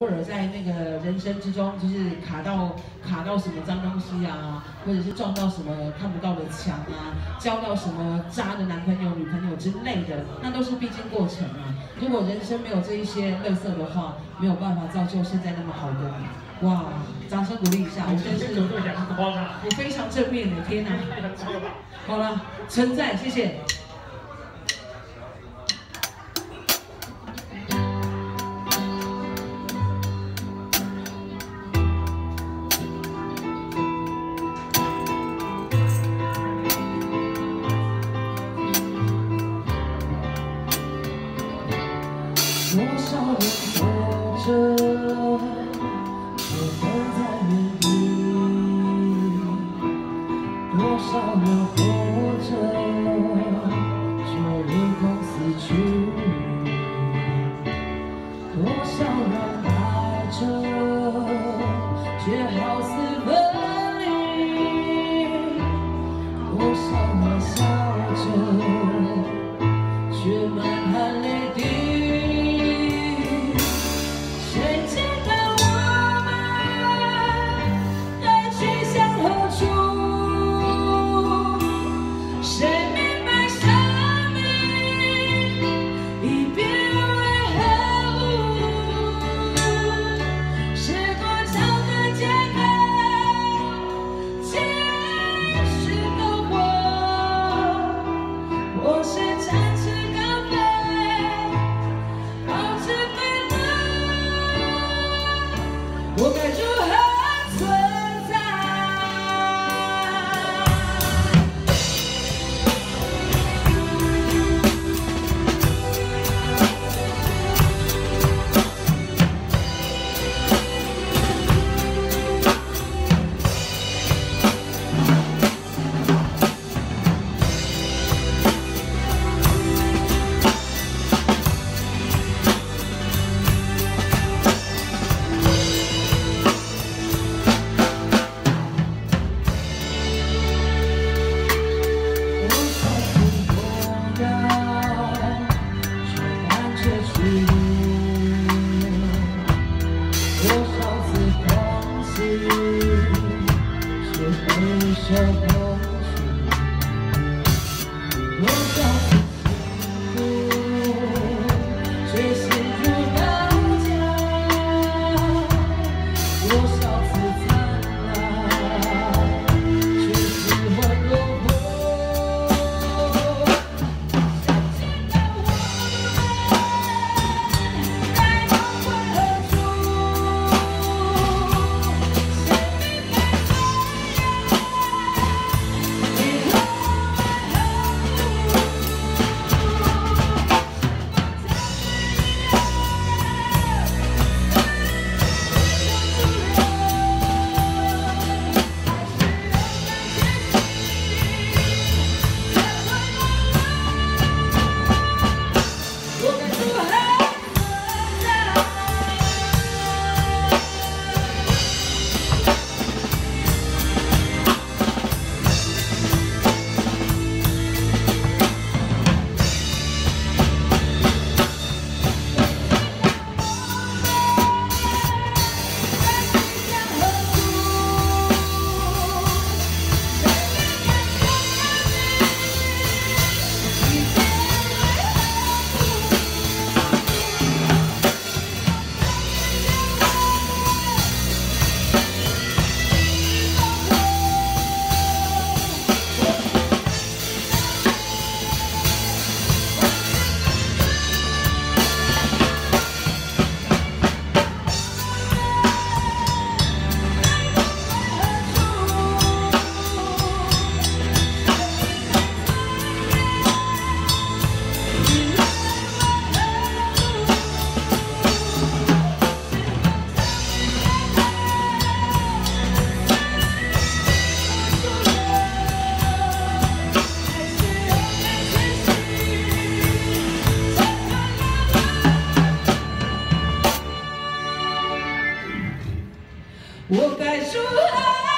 或者在那个人生之中，就是卡到卡到什么脏东西啊，或者是撞到什么看不到的墙啊，交到什么渣的男朋友、女朋友之类的，那都是必经过程啊。如果人生没有这一些垃圾的话，没有办法造就现在那么好的你。哇，掌声鼓励一下，我真是我非常正面的，天哪！好了，存在，谢谢。多少人活着，却等在原地；多少人活着，却如同死去；多少人爱着，却好似分离；多少人笑着，多少次叹息，是悲伤。我该说爱。